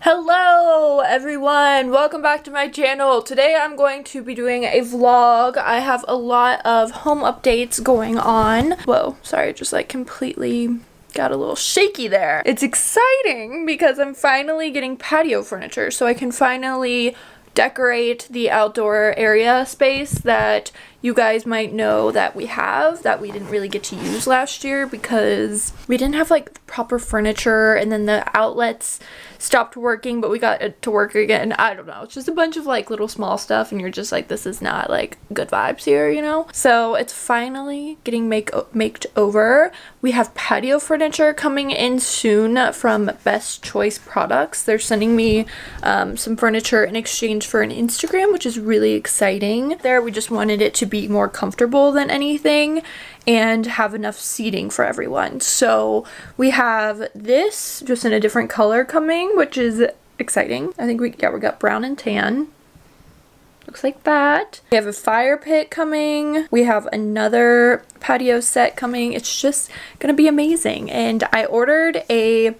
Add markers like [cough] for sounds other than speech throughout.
Hello everyone, welcome back to my channel. Today I'm going to be doing a vlog. I have a lot of home updates going on. Whoa, sorry, just like completely got a little shaky there. It's exciting because I'm finally getting patio furniture so I can finally decorate the outdoor area space that you guys might know that we have that we didn't really get to use last year because we didn't have like proper furniture and then the outlets stopped working but we got it to work again. I don't know. It's just a bunch of like little small stuff and you're just like this is not like good vibes here, you know? So it's finally getting make maked over. We have patio furniture coming in soon from Best Choice Products. They're sending me um, some furniture in exchange for an Instagram which is really exciting. There we just wanted it to be be more comfortable than anything and have enough seating for everyone. So we have this just in a different color coming, which is exciting. I think we, yeah, we got brown and tan. Looks like that. We have a fire pit coming. We have another patio set coming. It's just gonna be amazing. And I ordered a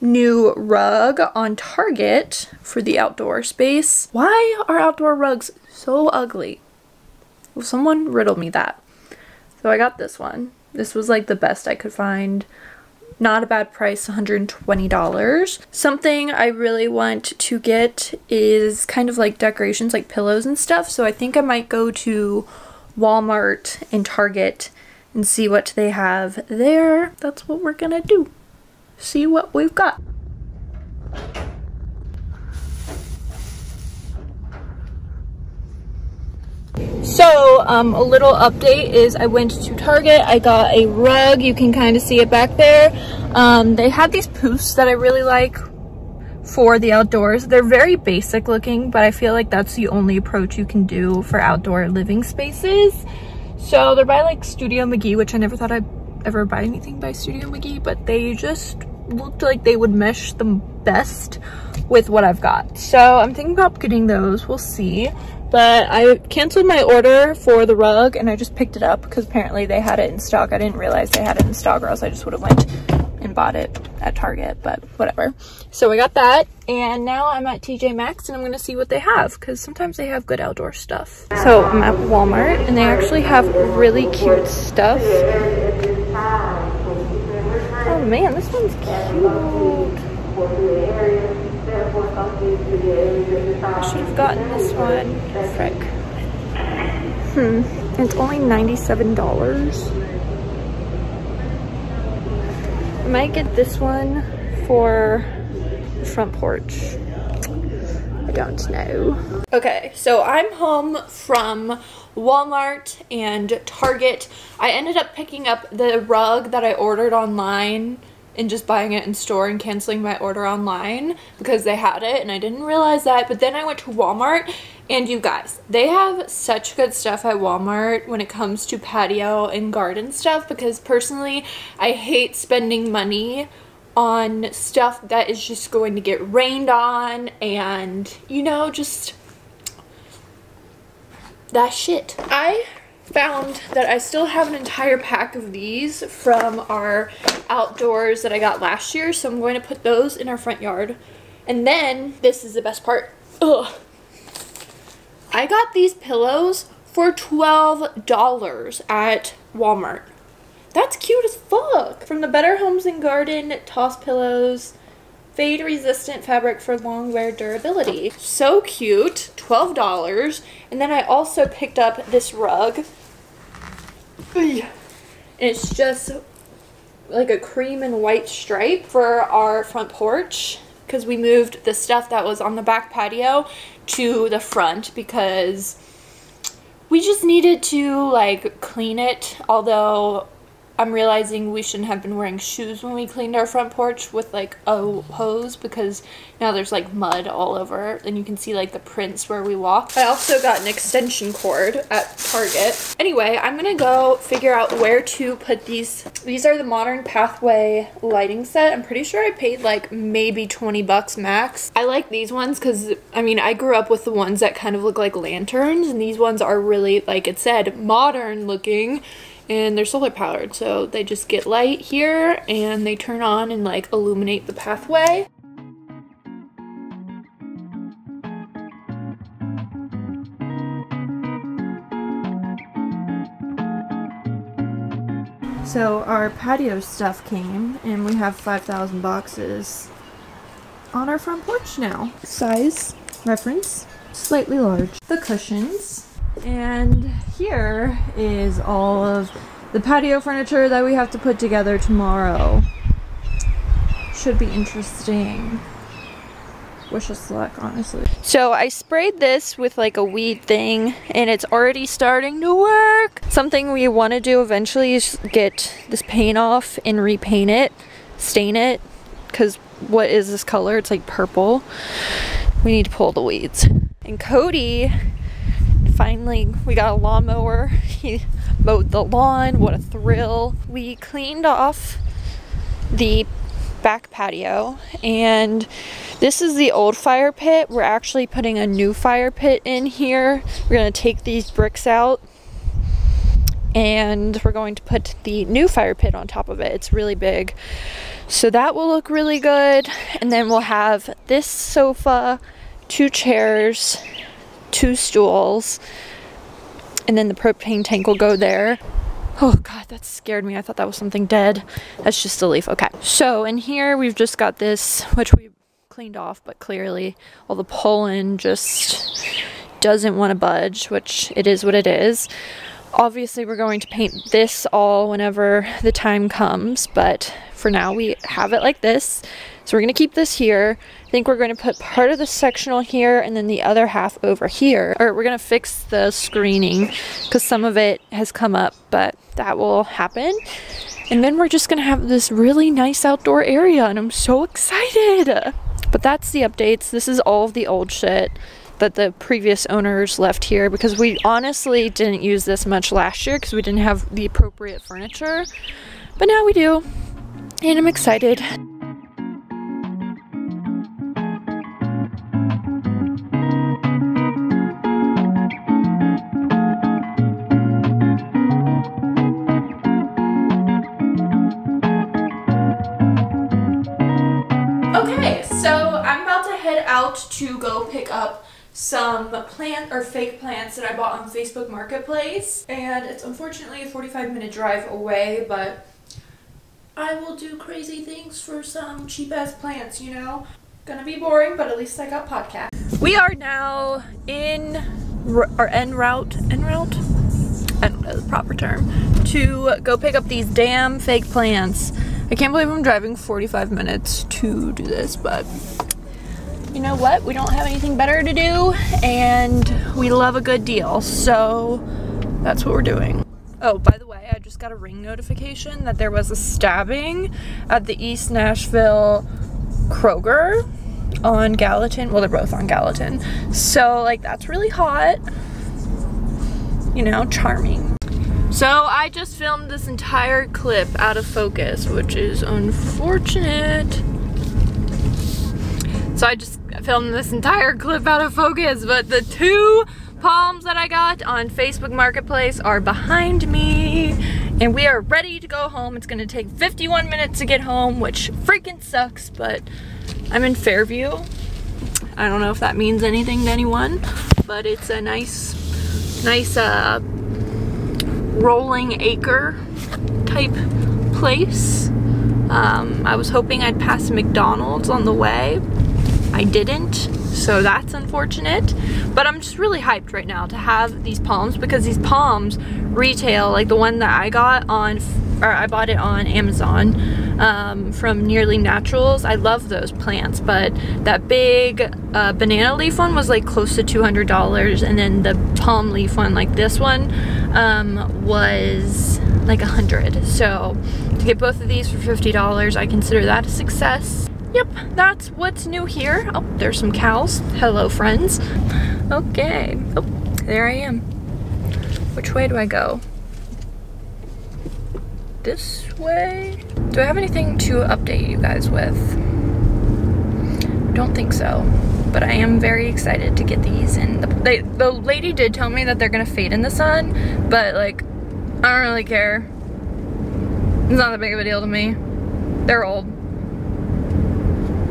new rug on Target for the outdoor space. Why are outdoor rugs so ugly? Well, someone riddled me that. So I got this one. This was like the best I could find. Not a bad price, $120. Something I really want to get is kind of like decorations, like pillows and stuff. So I think I might go to Walmart and Target and see what they have there. That's what we're gonna do. See what we've got. So, um, a little update is I went to Target, I got a rug, you can kind of see it back there. Um, they had these poofs that I really like for the outdoors. They're very basic looking, but I feel like that's the only approach you can do for outdoor living spaces. So they're by like Studio McGee, which I never thought I'd ever buy anything by Studio McGee, but they just looked like they would mesh the best with what I've got. So I'm thinking about getting those, we'll see. But I canceled my order for the rug and I just picked it up because apparently they had it in stock. I didn't realize they had it in stock or else I just would have went and bought it at Target, but whatever. So I got that and now I'm at TJ Maxx and I'm gonna see what they have because sometimes they have good outdoor stuff. So I'm at Walmart and they actually have really cute stuff. Oh man, this one's cute. I should have gotten this one. Frick. Hmm. It's only $97. I might get this one for the front porch. I don't know. Okay, so I'm home from Walmart and Target. I ended up picking up the rug that I ordered online and just buying it in store and canceling my order online because they had it and I didn't realize that. But then I went to Walmart and you guys, they have such good stuff at Walmart when it comes to patio and garden stuff because personally, I hate spending money on stuff that is just going to get rained on and, you know, just that shit. I found that I still have an entire pack of these from our outdoors that I got last year. So I'm going to put those in our front yard. And then, this is the best part. Ugh. I got these pillows for $12 at Walmart. That's cute as fuck. From the Better Homes and Garden Toss Pillows fade resistant fabric for long wear durability. So cute, $12. And then I also picked up this rug it's just like a cream and white stripe for our front porch because we moved the stuff that was on the back patio to the front because we just needed to like clean it although I'm realizing we shouldn't have been wearing shoes when we cleaned our front porch with like a hose because now there's like mud all over and you can see like the prints where we walk. I also got an extension cord at Target. Anyway, I'm gonna go figure out where to put these. These are the Modern Pathway lighting set. I'm pretty sure I paid like maybe 20 bucks max. I like these ones because I mean I grew up with the ones that kind of look like lanterns and these ones are really like it said modern looking and they're solar powered so they just get light here and they turn on and like illuminate the pathway. So our patio stuff came and we have 5,000 boxes on our front porch now. Size, reference, slightly large. The cushions, and here is all of the patio furniture that we have to put together tomorrow. Should be interesting. Wish us luck, honestly. So I sprayed this with like a weed thing and it's already starting to work. Something we want to do eventually is get this paint off and repaint it, stain it, because what is this color? It's like purple. We need to pull the weeds. And Cody, finally, we got a lawnmower. [laughs] He mowed the lawn. What a thrill. We cleaned off the back patio and this is the old fire pit. We're actually putting a new fire pit in here. We're going to take these bricks out and we're going to put the new fire pit on top of it. It's really big. So that will look really good. And then we'll have this sofa, two chairs, two stools, and then the propane tank will go there. Oh god, that scared me. I thought that was something dead. That's just a leaf. Okay. So in here we've just got this, which we cleaned off, but clearly all the pollen just doesn't want to budge, which it is what it is. Obviously we're going to paint this all whenever the time comes, but for now we have it like this. So we're to keep this here. I think we're to put part of the sectional here and then the other half over here. Or we're to fix the screening because some of it has come up, but that will happen. And then we're just to have this really nice outdoor area and I'm so excited. But that's the updates. This is all of the old shit that the previous owners left here because we honestly didn't use this much last year because we didn't have the appropriate furniture. But now we do. And I'm excited. Okay, so I'm about to head out to go pick up some plant or fake plants that I bought on Facebook Marketplace. And it's unfortunately a 45 minute drive away, but I will do crazy things for some cheap ass plants, you know? Gonna be boring, but at least I got podcast. We are now in our en route, en route? I don't know the proper term, to go pick up these damn fake plants. I can't believe I'm driving 45 minutes to do this, but you know what? We don't have anything better to do and we love a good deal. So that's what we're doing. Oh, by the way, I just got a ring notification that there was a stabbing at the East Nashville Kroger on Gallatin. Well, they're both on Gallatin. So, like, that's really hot. You know, charming. So, I just filmed this entire clip out of focus, which is unfortunate. So I just filmed this entire clip out of focus, but the two palms that I got on Facebook Marketplace are behind me and we are ready to go home. It's gonna take 51 minutes to get home, which freaking sucks, but I'm in Fairview. I don't know if that means anything to anyone, but it's a nice, nice uh, rolling acre type place. Um, I was hoping I'd pass McDonald's on the way, I didn't, so that's unfortunate. But I'm just really hyped right now to have these palms because these palms retail, like the one that I got on, or I bought it on Amazon um, from Nearly Naturals. I love those plants, but that big uh, banana leaf one was like close to $200 and then the palm leaf one, like this one, um, was like a hundred. So to get both of these for $50, I consider that a success. Yep, that's what's new here. Oh, there's some cows. Hello, friends. Okay. Oh, there I am. Which way do I go? This way? Do I have anything to update you guys with? Don't think so. But I am very excited to get these in. The, they, the lady did tell me that they're gonna fade in the sun, but like, I don't really care. It's not that big of a deal to me. They're old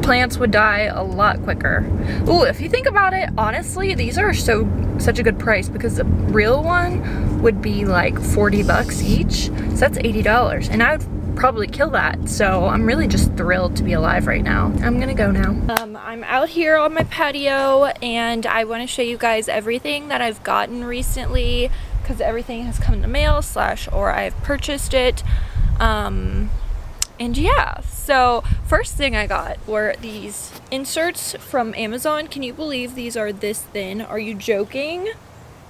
plants would die a lot quicker. Ooh, if you think about it, honestly, these are so such a good price because the real one would be like 40 bucks each. So that's $80. And I would probably kill that. So I'm really just thrilled to be alive right now. I'm gonna go now. Um, I'm out here on my patio and I wanna show you guys everything that I've gotten recently because everything has come in the mail slash or I've purchased it. Um, and yeah, so first thing I got were these inserts from Amazon. Can you believe these are this thin? Are you joking?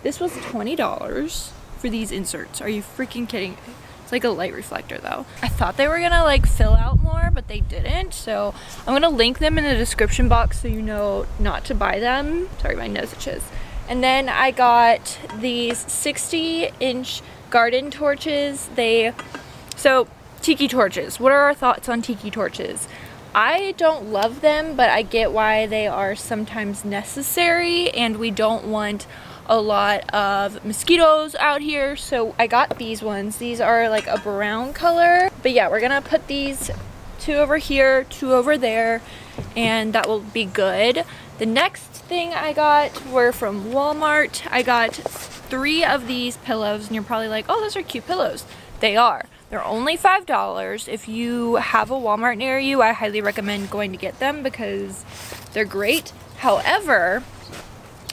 This was $20 for these inserts. Are you freaking kidding? It's like a light reflector though. I thought they were gonna like fill out more, but they didn't. So I'm gonna link them in the description box so you know not to buy them. Sorry, my nose itches. And then I got these 60 inch garden torches. They, so tiki torches. What are our thoughts on tiki torches? I don't love them, but I get why they are sometimes necessary and we don't want a lot of mosquitoes out here so I got these ones. These are like a brown color but yeah we're gonna put these two over here two over there and that will be good. The next thing I got were from Walmart. I got three of these pillows and you're probably like oh those are cute pillows. They are they're only five dollars if you have a Walmart near you I highly recommend going to get them because they're great however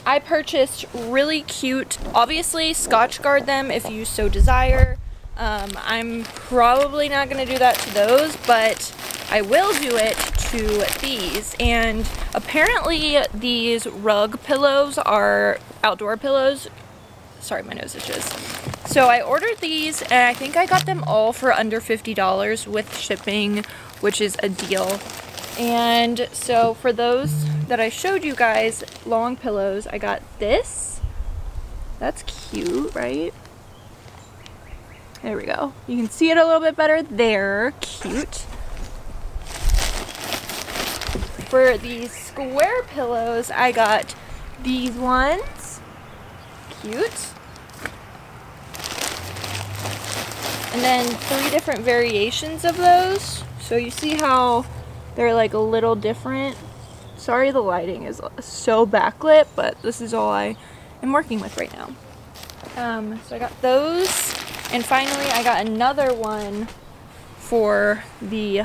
I purchased really cute, obviously Scotchgard them if you so desire. Um, I'm probably not going to do that to those, but I will do it to these. And apparently these rug pillows are outdoor pillows. Sorry, my nose itches. So I ordered these and I think I got them all for under $50 with shipping, which is a deal. And so for those that I showed you guys, long pillows, I got this. That's cute, right? There we go. You can see it a little bit better there. Cute. For these square pillows, I got these ones. Cute. And then three different variations of those. So you see how they're like a little different. Sorry the lighting is so backlit, but this is all I am working with right now. Um, so I got those. And finally I got another one for the,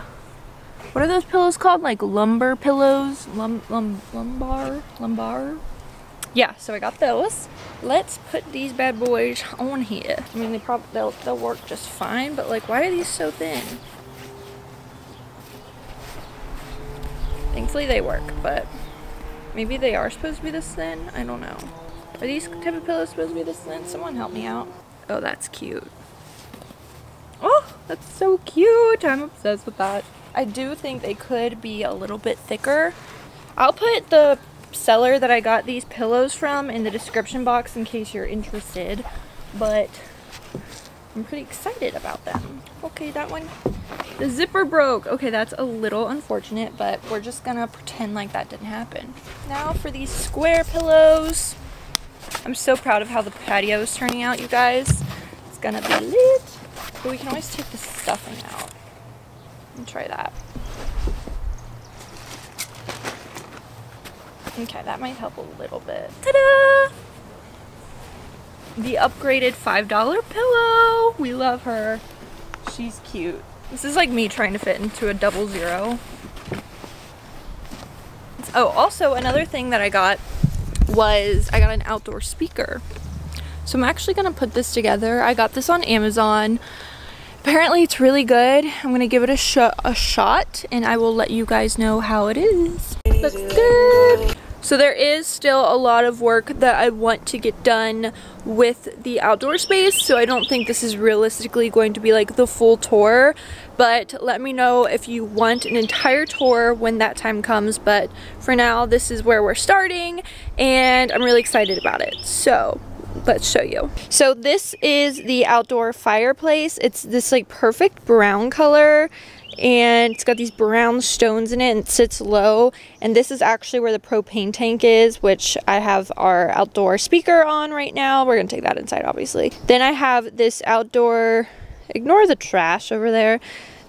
what are those pillows called? Like lumber pillows? Lum, lum, lumbar? Lumbar? Yeah, so I got those. Let's put these bad boys on here. I mean, they probably, they'll, they'll work just fine, but like, why are these so thin? Thankfully they work, but maybe they are supposed to be this thin? I don't know. Are these type of pillows supposed to be this thin? Someone help me out. Oh, that's cute. Oh, that's so cute. I'm obsessed with that. I do think they could be a little bit thicker. I'll put the seller that I got these pillows from in the description box in case you're interested. But I'm pretty excited about them. Okay, that one the zipper broke. Okay, that's a little unfortunate, but we're just gonna pretend like that didn't happen. Now for these square pillows. I'm so proud of how the patio is turning out, you guys. It's gonna be lit. But we can always take the stuffing out. And try that. Okay, that might help a little bit. Ta-da! The upgraded $5 pillow. We love her. She's cute. This is like me trying to fit into a double zero. Oh, also another thing that I got was I got an outdoor speaker. So I'm actually going to put this together. I got this on Amazon. Apparently it's really good. I'm going to give it a, sh a shot and I will let you guys know how it is. Looks good. So there is still a lot of work that I want to get done with the outdoor space. So I don't think this is realistically going to be like the full tour. But let me know if you want an entire tour when that time comes. But for now, this is where we're starting and I'm really excited about it. So let's show you. So this is the outdoor fireplace. It's this like perfect brown color and it's got these brown stones in it and it sits low. And this is actually where the propane tank is which I have our outdoor speaker on right now. We're gonna take that inside obviously. Then I have this outdoor ignore the trash over there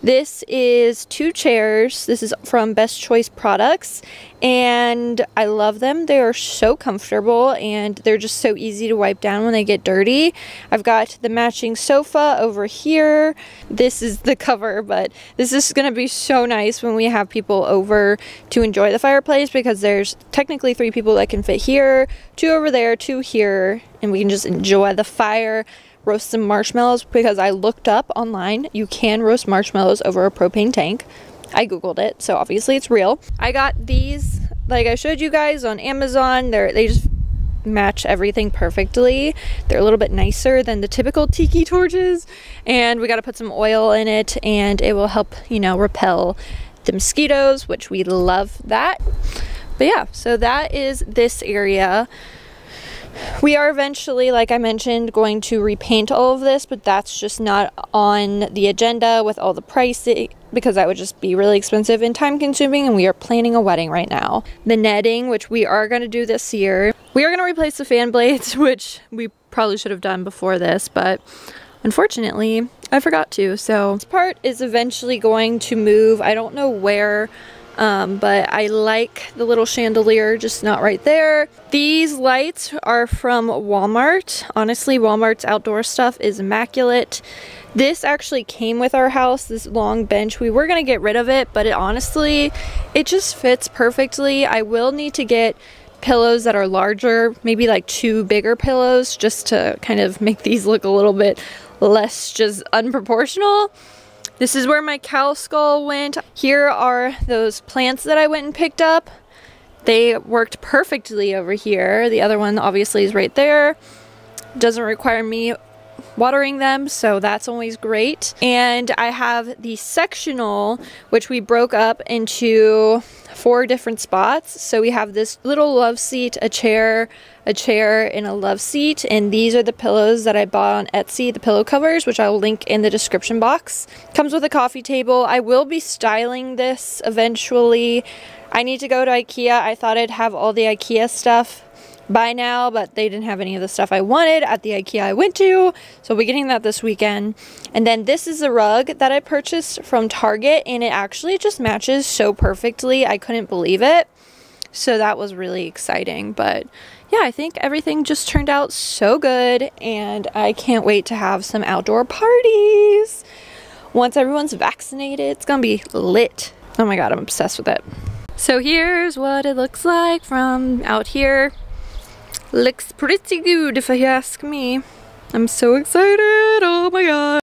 This is two chairs. This is from Best Choice Products and I love them. They are so comfortable and they're just so easy to wipe down when they get dirty. I've got the matching sofa over here. This is the [laughs] cover, but this is going to be so nice when we have people over to enjoy the fireplace because there's technically three people that can fit here, two over there, two here, and we can just enjoy the fire roast some marshmallows because I looked up online you can roast marshmallows over a propane tank. I googled it, so obviously it's real. I got these like I showed you guys on Amazon. They're they just match everything perfectly. They're a little bit nicer than the typical tiki torches and we got to put some oil in it and it will help, you know, repel the mosquitoes, which we love that. But yeah, so that is this area. We are eventually, like I mentioned, going to repaint all of this, but that's just not on the agenda with all the pricing because that would just be really expensive and time consuming and we are planning a wedding right now. The netting, which we are going to do this year. We are going to replace the fan blades, [laughs] which we probably should have done before this, but unfortunately I forgot to. So this part is eventually going to move. I don't know where um, but I like the little chandelier, just not right there. These lights are from Walmart. Honestly, Walmart's outdoor stuff is immaculate. This actually came with our house, this long bench. We were gonna get rid of it, but it honestly, it just fits perfectly. I will need to get pillows that are larger, maybe like two bigger pillows just to kind of make these look a little bit less just unproportional. This is where my cow skull went. Here are those plants that I went and picked up. They worked perfectly over here. The other one obviously is right there. Doesn't require me watering them, so that's always great. And I have the sectional, which we broke up into four different spots. So we have this little love seat, a chair, a chair, and a love seat. And these are the pillows that I bought on Etsy, the pillow covers, which I will link in the description box. Comes with a coffee table. I will be styling this eventually. I need to go to Ikea. I thought I'd have all the Ikea stuff by now, but they didn't have any of the stuff I wanted at the Ikea I went to. So I'll be getting that this weekend. And then this is the rug that I purchased from Target and it actually just matches so perfectly. I couldn't believe it. So that was really exciting. But yeah, I think everything just turned out so good and I can't wait to have some outdoor parties. Once everyone's vaccinated, it's gonna be lit. Oh my god, I'm obsessed with it. So here's what it looks like from out here. Looks pretty good if you ask me. I'm so excited. Oh my god.